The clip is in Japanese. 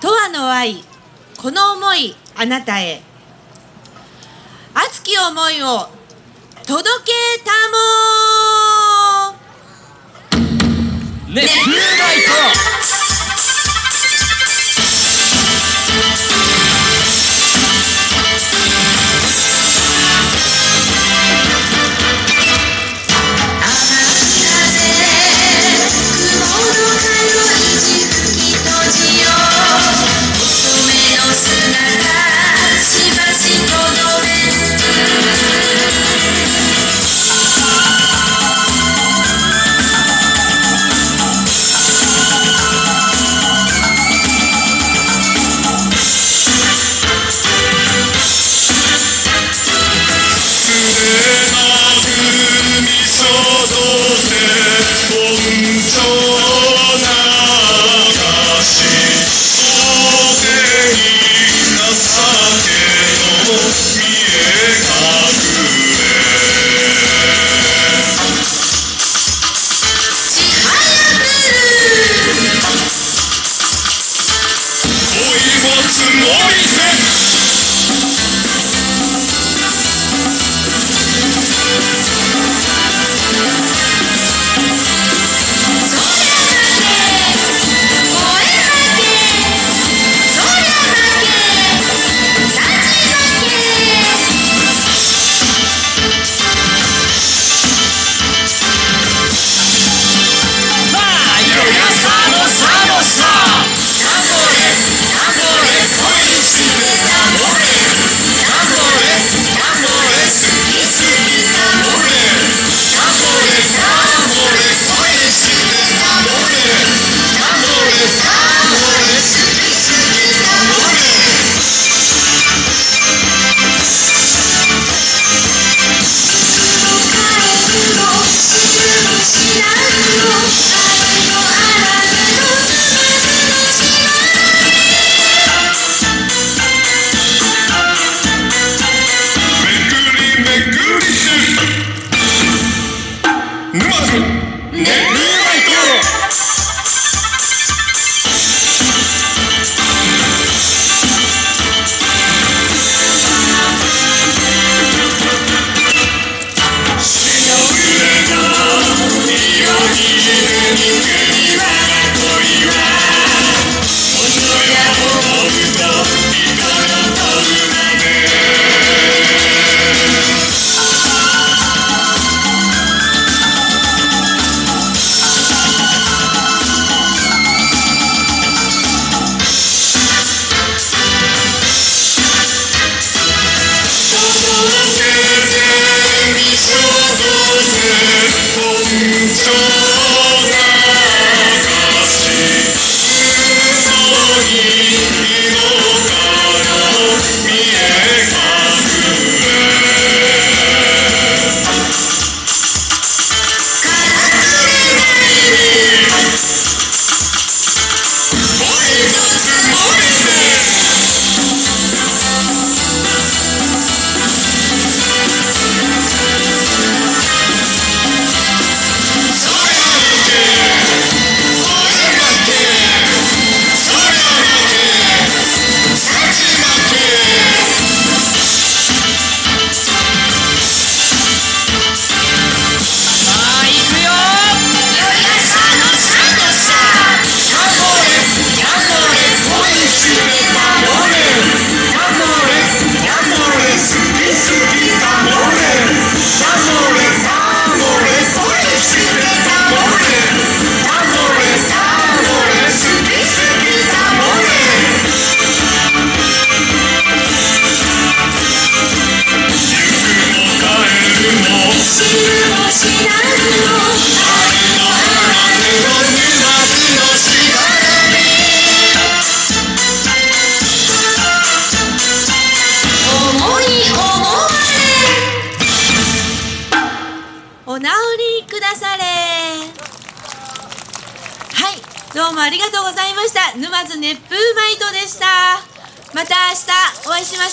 とわの愛この思いあなたへ。熱き思いを届けた沼津。ネけトお直りくだされはいどうもありがとうございました沼津熱風マイトでしたまた明日お会いしましょう